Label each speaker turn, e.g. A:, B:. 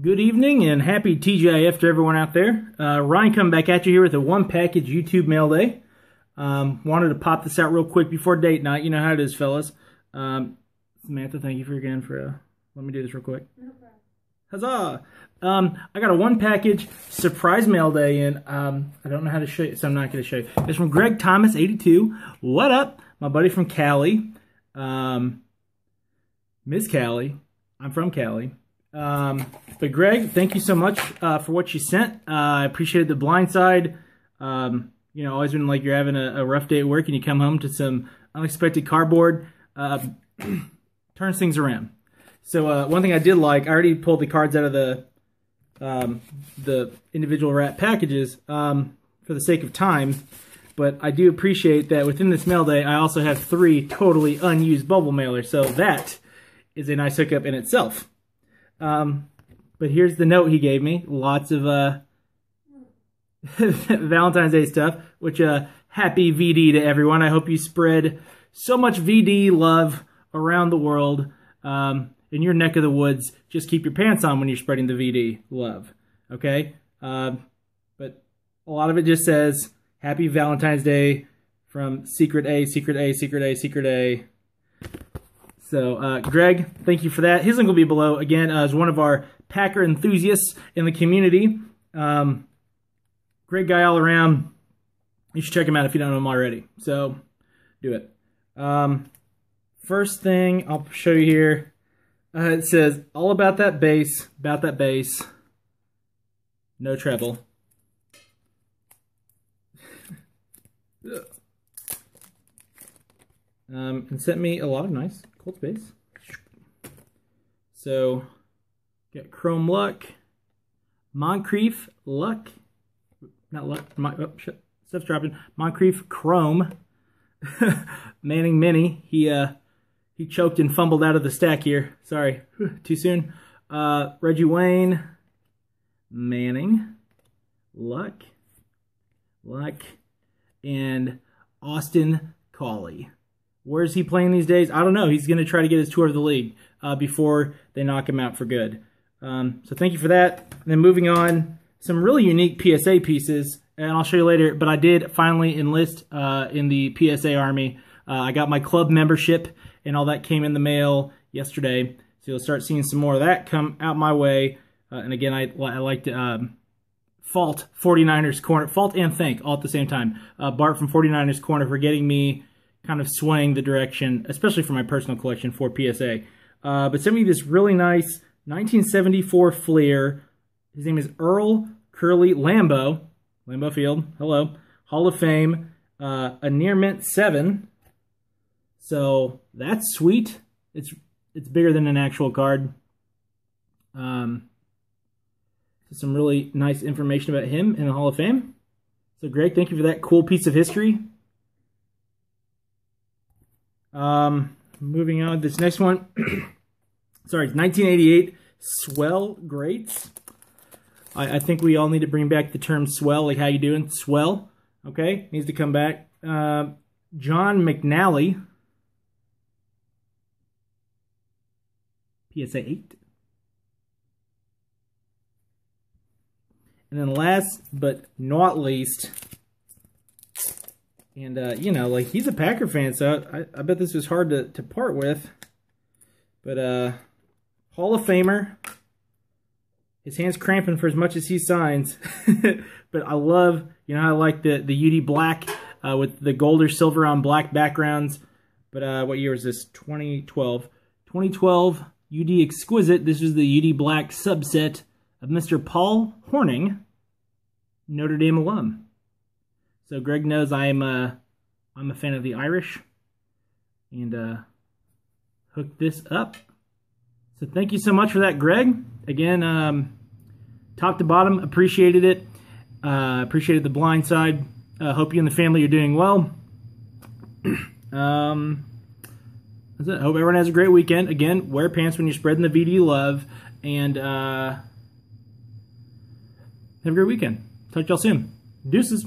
A: Good evening and happy TGIF to everyone out there. Uh, Ryan coming back at you here with a one package YouTube mail day. Um, wanted to pop this out real quick before date night. You know how it is, fellas. Um, Samantha, thank you for again for uh, let me do this real quick. Huzzah! Um, I got a one package surprise mail day in. Um, I don't know how to show you, so I'm not going to show you. It's from Greg Thomas, 82. What up? My buddy from Cali. Um, Miss Cali. I'm from Cali. Um, but Greg, thank you so much uh, for what you sent. Uh, I appreciated the blind side. Um, you know, always been like you're having a, a, rough day at work and you come home to some unexpected cardboard. Uh, turns things around. So uh, one thing I did like, I already pulled the cards out of the um, the individual wrap packages um, for the sake of time. But I do appreciate that within this mail day, I also have three totally unused bubble mailers. So that is a nice hookup in itself. Um, but here's the note he gave me. Lots of uh, Valentine's Day stuff, which uh, happy VD to everyone. I hope you spread so much VD love around the world. Um, in your neck of the woods, just keep your pants on when you're spreading the VD love. Okay? Um, but a lot of it just says, Happy Valentine's Day from Secret A, Secret A, Secret A, Secret A. So, uh, Greg, thank you for that. His link will be below. Again, uh, as one of our Packer enthusiasts in the community. Um, great guy all around. You should check him out if you don't know him already. So, do it. Um, first thing I'll show you here. Uh, it says, all about that bass, about that bass. No treble. um, and sent me a lot of nice Colts base. So, got Chrome Luck, Moncrief Luck, not Luck, my, oh, shit, stuff's dropping, Moncrief Chrome, Manning Mini, he, uh, he choked and fumbled out of the stack here. Sorry, too soon. Uh, Reggie Wayne, Manning, Luck, Luck, and Austin Collie. Where's he playing these days? I don't know. He's going to try to get his tour of the league uh, before they knock him out for good. Um, so thank you for that. And then moving on, some really unique PSA pieces, and I'll show you later. But I did finally enlist uh, in the PSA Army. Uh, I got my club membership, and all that came in the mail yesterday. So you'll start seeing some more of that come out my way. Uh, and again, I, I like to um, fault 49ers Corner, fault and thank all at the same time. Uh, Bart from 49ers Corner for getting me kind of swaying the direction, especially for my personal collection for PSA. Uh, but sent me this really nice 1974 Fleer. His name is Earl Curly Lambeau. Lambeau Field, hello. Hall of Fame, uh, a near mint 7. So that's sweet. It's it's bigger than an actual card. Um, some really nice information about him in the Hall of Fame. So, Greg, thank you for that cool piece of history. Um, moving on, this next one. Sorry, 1988 Swell Greats. I, I, think we all need to bring back the term swell, like how you doing? Swell, okay, needs to come back. Uh, John McNally. PSA 8. And then last but not least, and, uh, you know, like, he's a Packer fan, so I, I bet this was hard to, to part with. But, uh, Hall of Famer. His hand's cramping for as much as he signs. but I love, you know, I like the, the UD black uh, with the gold or silver on black backgrounds. But uh, what year is this? 2012. 2012 UD Exquisite. This is the UD black subset of Mr. Paul Hornung, Notre Dame alum. So Greg knows I'm a, uh, I'm a fan of the Irish. And uh, hook this up. So thank you so much for that, Greg. Again, um, top to bottom, appreciated it. Uh, appreciated the blind side. Uh, hope you and the family are doing well. um, that's it. Hope everyone has a great weekend. Again, wear pants when you're spreading the VD love. And uh, have a great weekend. Talk to y'all soon. Deuces.